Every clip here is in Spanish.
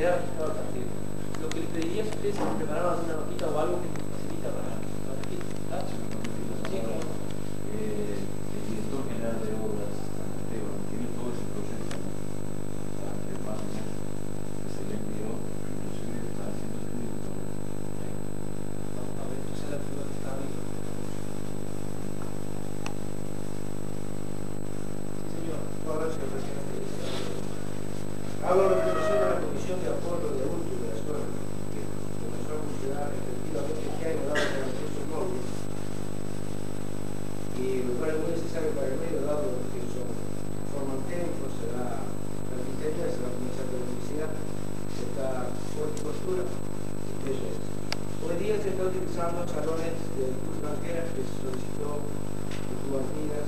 Lo que les pediría es que ustedes prepararan una notita o algo que facilita para la registro. ¿ah? Sí, como- Eh, el director general de obras, San Esteban, tiene todo ese proceso hace más o menos que se le envió, inclusive está haciendo estudios sobre Vamos a ver, entonces la prueba que está ahí. Sí, señor. Buenas noches, presidente. Hago representación a la Comisión de Apoyo de Adultos de la Escuela, que comenzó a funcionar efectivamente este año dado con el curso móvil. Y cual es muy necesario para el medio, dado que son, forman tiempo, se da carpintería, se va a comenzar con electricidad, se está horticultura, y eso es. Hoy día se está utilizando salones del curso banquera que se solicitó de Cubantinas,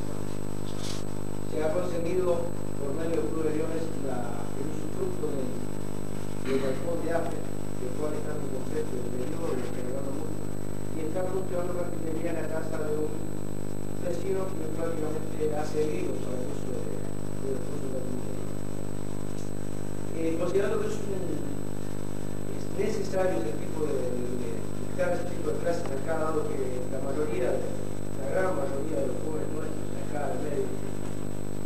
se ha conseguido por medio de Club de Leones la, usufructo del, balcón de cual está muy completo desde el y generando mucho, y está funcionando carpintería en la casa de un vecino que prácticamente ha seguido para el uso de, de de carpintería. Eh, considerando que es, necesario ese tipo de, de, de ese tipo de clases acá, dado que la mayoría, de- la gran mayoría de los jóvenes nuestros acá del medio,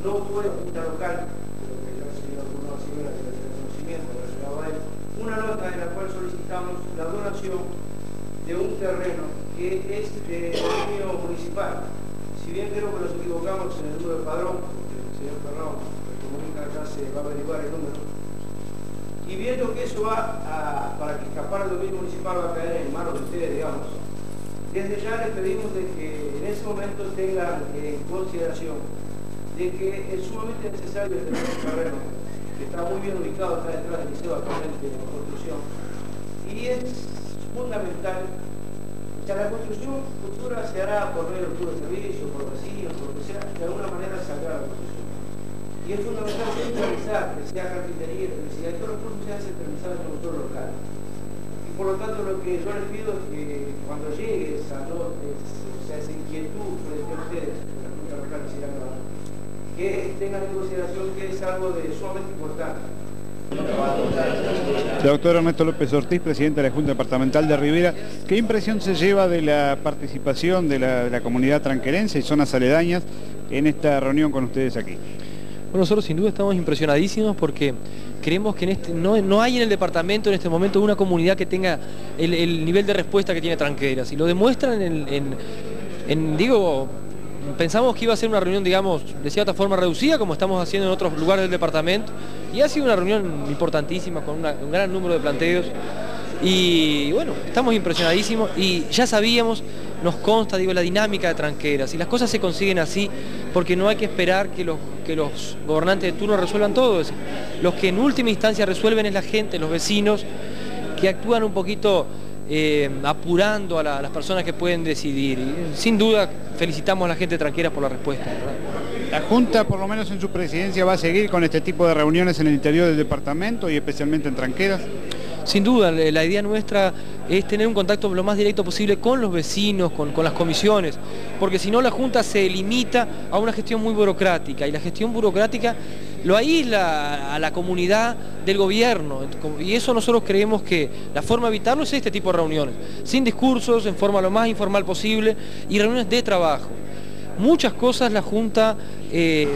no puede juntar local, pero que ya el una nota en la cual solicitamos la donación de un terreno que es de dominio municipal. Si bien creo que nos equivocamos en el número de padrón, porque el señor Ferrón me comunica ya se va a averiguar el número, y viendo que eso va a, para que escapar del dominio municipal va a caer en manos de ustedes, digamos, desde ya les pedimos de que en ese momento tengan en consideración de que es sumamente necesario tener un terreno está muy bien ubicado, está detrás del liceo actualmente en construcción, y es fundamental, o sea, la construcción futura se hará por medio de servicio, por vecinos, por lo que sea, de alguna manera saldrá la construcción. Y es fundamental centralizar, que sea carpintería, electricidad, y todos los cursos sean centralizados en un solo local. Y por lo tanto lo que yo les pido es que cuando llegue esa, no- es- o sea, esa inquietud frente a ustedes, en la Junta Local de Sierra Nevada, que tengan en consideración que es algo de sumamente importante. Doctor Ernesto López Ortiz, presidente de la Junta Departamental de Rivera, ¿qué impresión se lleva de la participación de la, de la comunidad tranquerense y zonas aledañas en esta reunión con ustedes aquí? Bueno, nosotros sin duda estamos impresionadísimos porque creemos que en este, no, no hay en el departamento en este momento una comunidad que tenga el, el nivel de respuesta que tiene Tranqueras. Y lo demuestran en, en- en, digo, pensamos que iba a ser una reunión, digamos, de cierta forma reducida, como estamos haciendo en otros lugares del departamento. Y ha sido una reunión importantísima, con un gran número de planteos. Y bueno, estamos impresionadísimos y ya sabíamos, nos consta, digo, la dinámica de tranqueras. Y las cosas se consiguen así porque no hay que esperar que los, que los gobernantes de turno resuelvan todo. Los que en última instancia resuelven es la gente, los vecinos, que actúan un poquito eh, apurando a, la- a las personas que pueden decidir. Y, sin duda felicitamos a la gente de tranqueras por la respuesta. ¿verdad? La Junta, por lo menos en su presidencia, va a seguir con este tipo de reuniones en el interior del departamento y especialmente en Tranqueras. Sin duda, la la idea nuestra es tener un contacto lo más directo posible con los vecinos, con, con las comisiones, porque si no la Junta se limita a una gestión muy burocrática y la gestión burocrática lo aísla a la comunidad del gobierno y eso nosotros creemos que la forma de evitarlo es este tipo de reuniones, sin discursos, en forma lo más informal posible y reuniones de trabajo. Muchas cosas la Junta eh,